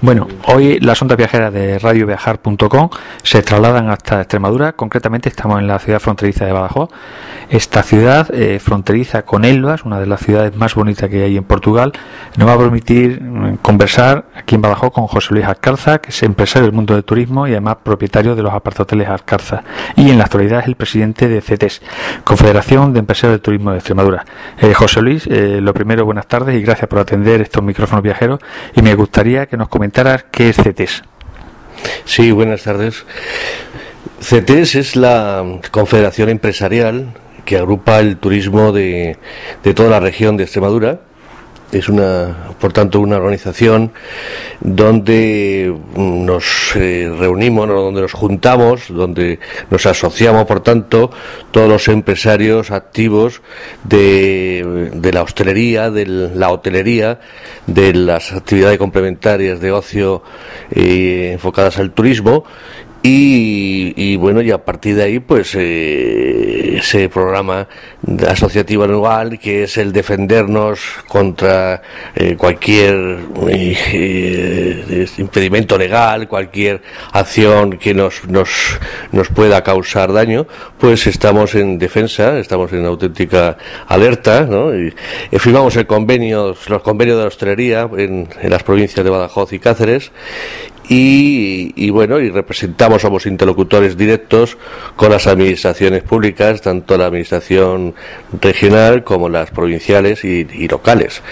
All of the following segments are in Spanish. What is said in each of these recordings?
Bueno, hoy las ondas viajeras de radioviajar.com se trasladan hasta Extremadura. Concretamente estamos en la ciudad fronteriza de Badajoz. Esta ciudad eh, fronteriza con Elvas, una de las ciudades más bonitas que hay en Portugal, nos va a permitir mm, conversar aquí en Badajoz con José Luis Alcarza, que es empresario del mundo del turismo y además propietario de los apartoteles Alcarza. Y en la actualidad es el presidente de CETES, Confederación de Empresarios del Turismo de Extremadura. Eh, José Luis, eh, lo primero, buenas tardes y gracias por atender estos micrófonos viajeros. Y me gustaría que nos qué es CETES. Sí, buenas tardes. CETES es la confederación empresarial que agrupa el turismo de, de toda la región de Extremadura es una, por tanto, una organización donde nos eh, reunimos, donde nos juntamos, donde nos asociamos, por tanto, todos los empresarios activos de, de la hostelería, de la hotelería, de las actividades complementarias de ocio eh, enfocadas al turismo. Y, bueno, y a partir de ahí, pues eh, ese programa asociativo anual que es el defendernos contra eh, cualquier eh, impedimento legal, cualquier acción que nos, nos, nos pueda causar daño, pues estamos en defensa, estamos en auténtica alerta, ¿no? Y, firmamos el convenio, los convenios de la hostelería en, en las provincias de Badajoz y Cáceres y, bueno, y representamos, somos interlocutores directos con las administraciones públicas, tanto la administración regional como las provinciales y, locales.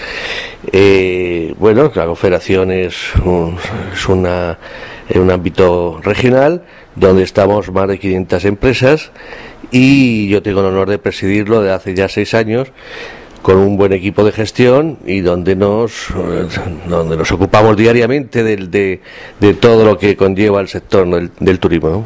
Eh, bueno, la confederación es un, es una, un ámbito regional donde estamos más de 500 empresas y yo tengo el honor de presidirlo de hace ya seis años con un buen equipo de gestión y donde nos, donde nos ocupamos diariamente de, de, todo lo que conlleva el sector del, turismo.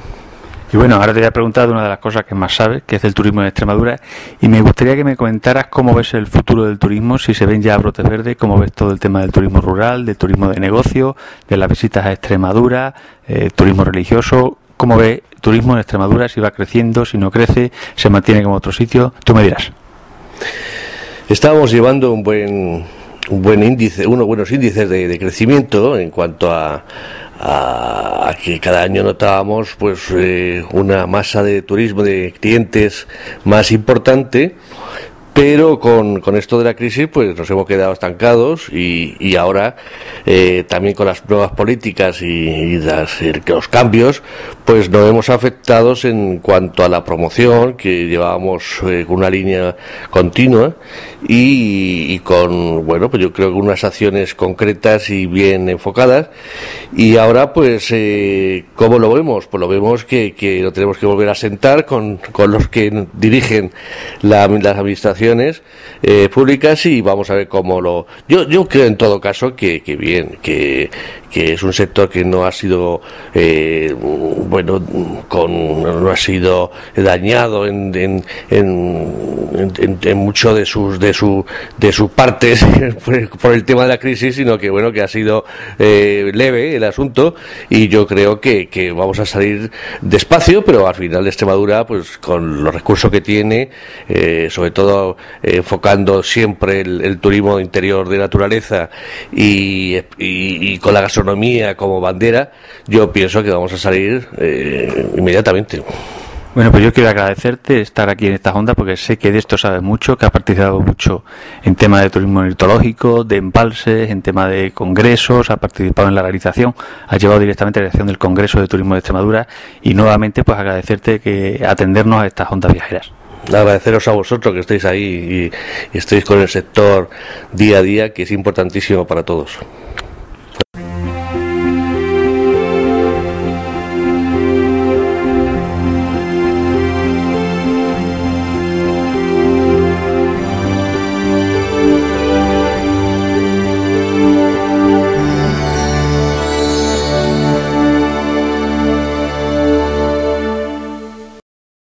Y bueno, ahora te voy a preguntar de una de las cosas que más sabes, que es el turismo en Extremadura, y me gustaría que me comentaras cómo ves el futuro del turismo, si se ven ya brotes verdes, cómo ves todo el tema del turismo rural, del turismo de negocio, de las visitas a Extremadura, eh, turismo religioso, cómo ves turismo en Extremadura, si va creciendo, si no crece, se mantiene como otro sitio, tú me dirás. Estábamos llevando un buen, un buen índice, unos buenos índices de, crecimiento en cuanto a, a, que cada año notábamos pues eh, una masa de turismo de clientes más importante pero con, con, esto de la crisis pues nos hemos quedado estancados y, y ahora eh, también con las nuevas políticas y, las, los cambios pues nos vemos afectados en cuanto a la promoción que llevábamos eh, con una línea continua y, y, con bueno pues yo creo que unas acciones concretas y bien enfocadas y ahora pues eh, ¿cómo lo vemos? pues lo vemos que, que lo tenemos que volver a sentar con, con los que dirigen la, las administraciones eh, públicas y vamos a ver cómo lo. Yo, yo creo en todo caso que, que bien, que, que es un sector que no ha sido eh, bueno con no ha sido dañado en, en, en, en, mucho de sus de su de sus partes por el tema de la crisis sino que bueno que ha sido eh, leve el asunto y yo creo que, que vamos a salir despacio pero al final de Extremadura pues con los recursos que tiene eh, sobre todo enfocando siempre el, turismo interior de naturaleza y, y, y con la gastronomía como bandera, yo pienso que vamos a salir eh, inmediatamente. Bueno, pues yo quiero agradecerte estar aquí en esta onda porque sé que de esto sabes mucho, que has participado mucho en tema de turismo ornitológico, de embalses, en tema de congresos, has participado en la realización, has llevado directamente a la dirección del Congreso de Turismo de Extremadura y nuevamente pues agradecerte que atendernos a estas ondas viajeras. Agradeceros a vosotros que estéis ahí y, y estéis con el sector día a día, que es importantísimo para todos.